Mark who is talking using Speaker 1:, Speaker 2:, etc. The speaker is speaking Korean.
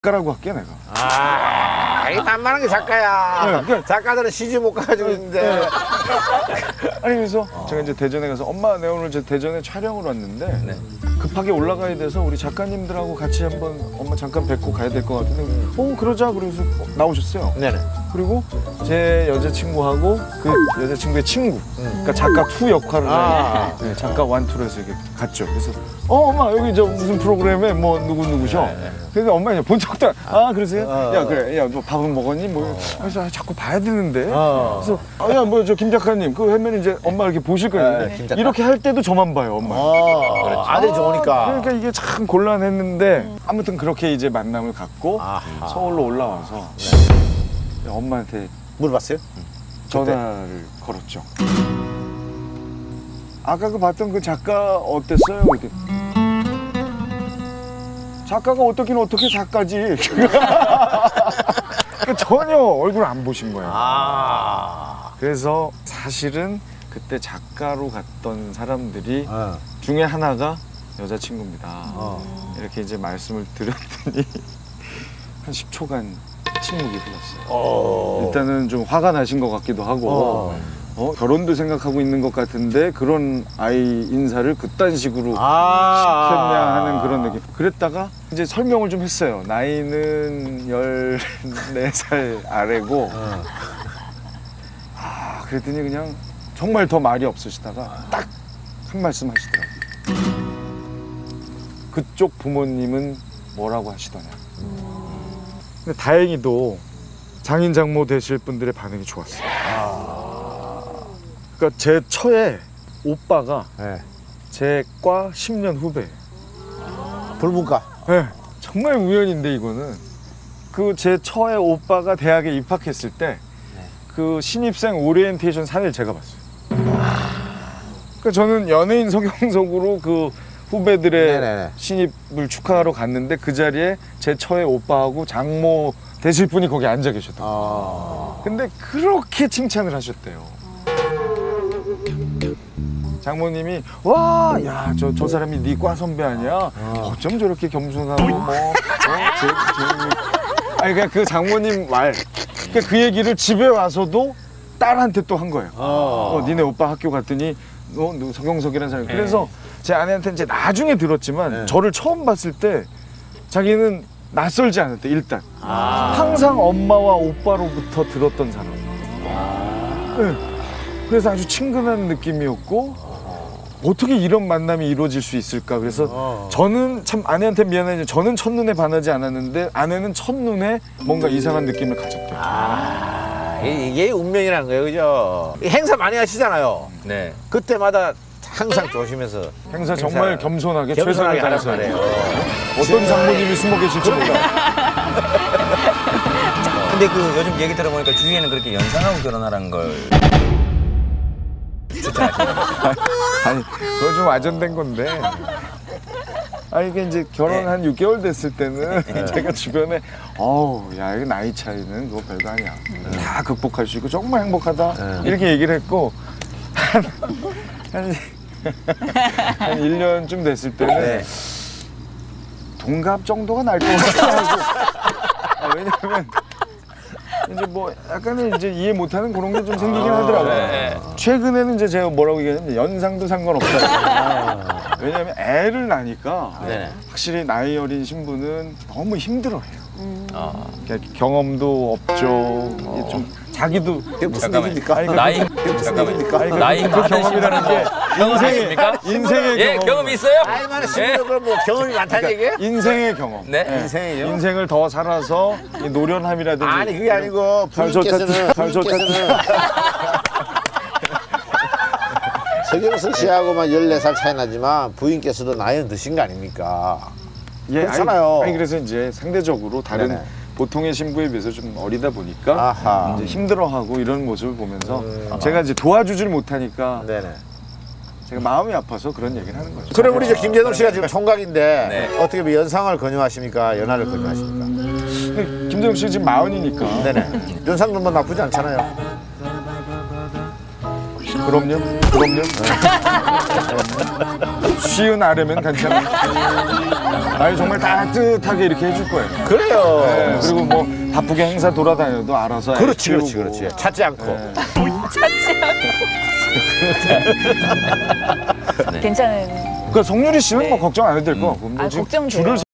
Speaker 1: 작가라고 할게 내가.
Speaker 2: 아, 이 만만한 게 작가야.
Speaker 1: 네, 네.
Speaker 2: 작가들은 시집 못 가가지고 있는데.
Speaker 1: 아니 그래서 제가 이제 대전에 가서 엄마 내가 오늘 저 대전에 촬영을 왔는데 급하게 올라가야 돼서 우리 작가님들하고 같이 한번 엄마 잠깐 뵙고 가야 될 것 같은데 어 그러자 그래서 나오셨어요.
Speaker 2: 네네.
Speaker 1: 그리고 제 여자친구하고 그 여자친구의 친구 그러니까 작가 two 역할을
Speaker 2: 아.
Speaker 1: 해 네, 작가 one two로 해서 이렇게 갔죠. 그래서 어 엄마 여기 저 무슨 프로그램에 뭐 누구 누구셔. 그래서 엄마 이제 본 척도 안- 아 그러세요?
Speaker 2: 어.
Speaker 1: 야 그래 야뭐 밥은 먹었니? 뭐 그래서 아, 자꾸 봐야 되는데
Speaker 2: 어.
Speaker 1: 그래서 아, 야 뭐 저 김 작가님 그 하면 이제 엄마 이렇게 보실 거예요.
Speaker 2: 네.
Speaker 1: 이렇게 할 때도 저만 봐요 엄마.
Speaker 2: 어, 아들이 좋으니까.
Speaker 1: 그러니까 이게 참 곤란했는데 아무튼 그렇게 이제 만남을 갖고
Speaker 2: 아하.
Speaker 1: 서울로 올라와서 엄마한테
Speaker 2: 물어봤어요?
Speaker 1: 전화를 걸었죠. 아까 그 봤던 그 작가 어땠어요? 그랬더니 작가가 어떻긴 어떻게 작가지. 그러니까 전혀 얼굴 안 보신 거예요.
Speaker 2: 아.
Speaker 1: 그래서 사실은 그때 작가로 갔던 사람들이
Speaker 2: 어.
Speaker 1: 중에 하나가 여자친구입니다.
Speaker 2: 어.
Speaker 1: 이렇게 이제 말씀을 드렸더니 한 10초간 침묵이 흘렀어요.
Speaker 2: 어.
Speaker 1: 일단은 좀 화가 나신 것 같기도 하고
Speaker 2: 어.
Speaker 1: 어, 결혼도 생각하고 있는 것 같은데 그런 아이 인사를 그딴 식으로
Speaker 2: 아.
Speaker 1: 시켰냐 하는 그런 느낌. 그랬다가 이제 설명을 좀 했어요. 나이는 14살 아래고
Speaker 2: 어.
Speaker 1: 아, 그랬더니 그냥 정말 더 말이 없으시다가 딱 한 말씀 하시더라고요. 그쪽 부모님은 뭐라고 하시더냐. 근데 다행히도 장인 장모 되실 분들의 반응이 좋았어요. 그러니까 제 처의 오빠가
Speaker 2: 네.
Speaker 1: 제 과 10년 후배예요.
Speaker 2: 불문과.
Speaker 1: 네, 정말 우연인데 이거는 그 제 처의 오빠가 대학에 입학했을 때 그 신입생 오리엔테이션 사진을 제가 봤어요. 그러니까 저는 연예인 성형석으로 그 후배들의
Speaker 2: 네네네.
Speaker 1: 신입을 축하하러 갔는데 그 자리에 제 처의 오빠하고 장모 되실 분이 거기 앉아 거예요.
Speaker 2: 어.
Speaker 1: 근데 그렇게 칭찬을 하셨대요. 장모님이 와, 야, 저, 저 사람이 네 과 선배 아니야? 어쩜 저렇게 겸손하고 뭐, 어, 제, 제, 아니 그냥 그 장모님 말, 그러니까 그 얘기를 집에 와서도 딸한테 또 한 거예요. 어,
Speaker 2: 어.
Speaker 1: 니네 오빠 학교 갔더니 어, 너 성경석이라는 사람이. 그래서 제 아내한테 이제 나중에 들었지만
Speaker 2: 네.
Speaker 1: 저를 처음 봤을 때 자기는 낯설지 않았대 일단.
Speaker 2: 아.
Speaker 1: 항상 엄마와 오빠로부터 들었던 사람.
Speaker 2: 아.
Speaker 1: 네. 그래서 아주 친근한 느낌이었고 어떻게 이런 만남이 이루어질 수 있을까? 그래서
Speaker 2: 어.
Speaker 1: 저는 참 아내한테 미안하지만 저는 첫눈에 반하지 않았는데 아내는 첫눈에 뭔가 이상한 느낌을 가졌대요.
Speaker 2: 아, 이- 이게 운명이라는 거예요, 그죠? 이 행사 많이 하시잖아요.
Speaker 3: 네.
Speaker 2: 그때마다 항상 조심해서
Speaker 1: 행사 정말
Speaker 2: 행사
Speaker 1: 겸손하게
Speaker 2: 겸손하게
Speaker 1: 최선을 다해서
Speaker 2: 말이에요.
Speaker 1: 어떤 장모님이 숨어 계실지 몰라.
Speaker 3: 근데 그 요즘 얘기 들어보니까 주위에는 그렇게 연상하고 결혼하라는 걸 추천하시는
Speaker 1: 아니 그건 좀 와전된 건데. 아 이게 이제 결혼 한 6개월 됐을 때는 제가 주변에 어우 야 이거 나이 차이는 그거 별거 아니야. 다 극복할 수 있고 정말 행복하다. 이렇게 얘기를 했고 한, 한, 한 1년쯤 됐을 때는
Speaker 2: 네.
Speaker 1: 동갑 정도가 날것 이제 뭐 약간은 이제 이해 못하는 그런 게 좀 생기긴 하더라고요.
Speaker 3: 네.
Speaker 1: 최근에는 이제 제가 뭐라고 얘기하냐면 연상도 상관없다. 왜냐하면 애를 낳으니까
Speaker 2: 네네.
Speaker 1: 확실히 나이 어린 신부는 너무 힘들어해요.
Speaker 3: 어.
Speaker 1: 그러니까 경험도 없죠. 이게 좀 자기도
Speaker 2: 그게 무슨
Speaker 3: 잠깐만요.
Speaker 2: 얘기입니까?
Speaker 1: 아니, 그-
Speaker 3: 나이
Speaker 1: 무슨
Speaker 3: 잠깐만요.
Speaker 1: 얘기입니까? 아니, 그-
Speaker 3: 나이
Speaker 1: 그 경험이라는 게
Speaker 3: 경험 있습니까?
Speaker 1: 인생의
Speaker 3: 예,
Speaker 1: 경험.
Speaker 3: 있어요?
Speaker 2: 나이만에
Speaker 3: 예.
Speaker 2: 신부가 뭐 경험이 많다는 얘기예요?
Speaker 1: 인생의 경험.
Speaker 3: 네.
Speaker 1: 예.
Speaker 2: 인생이요?
Speaker 1: 인생을 더 살아서 이 노련함이라든지
Speaker 2: 아니 그게 아니고
Speaker 1: 잘 좋다,
Speaker 2: 부인께서는
Speaker 1: 잘 좋다.
Speaker 2: 부인께서는 서경석 씨하고만 14살 차이 나지만 부인께서도 나이는 드신 거 아닙니까?
Speaker 1: 예,
Speaker 2: 그렇잖아요.
Speaker 1: 아니, 아니, 그래서 이제 상대적으로 다른
Speaker 2: 네네.
Speaker 1: 보통의 신부에 비해서 좀 어리다 보니까
Speaker 2: 아하.
Speaker 1: 이제 힘들어하고 이런 모습을 보면서
Speaker 2: 음.
Speaker 1: 제가 이제 도와주질 못하니까
Speaker 2: 네네.
Speaker 1: 제가 마음이 아파서 그런 얘기를 하는 거죠.
Speaker 2: 그럼 우리 이제 김재동 씨가 지금 총각인데
Speaker 3: 네.
Speaker 2: 어떻게 보면 연상을 권유하십니까? 연하를 권유하십니까?
Speaker 1: 근데 김정욱 씨 지금 마흔이니까
Speaker 2: 네네. 연상도 뭐 나쁘지 않잖아요.
Speaker 1: 그럼요. 그럼요. 쉬운 아래면 괜찮아요. 아니 정말 따뜻하게 이렇게 해줄 거예요.
Speaker 2: 그래요.
Speaker 1: 네, 그리고 뭐 바쁘게 행사 돌아다녀도 알아서 애
Speaker 2: 그렇지, 그렇지,
Speaker 1: 키우고.
Speaker 2: 그렇지. 찾지 않고.
Speaker 4: 괜찮은.
Speaker 1: 그 성유리 씨는 뭐 걱정 안 해도 될것 같고 뭐
Speaker 4: 아,
Speaker 1: 지금
Speaker 4: 걱정
Speaker 1: 줄을.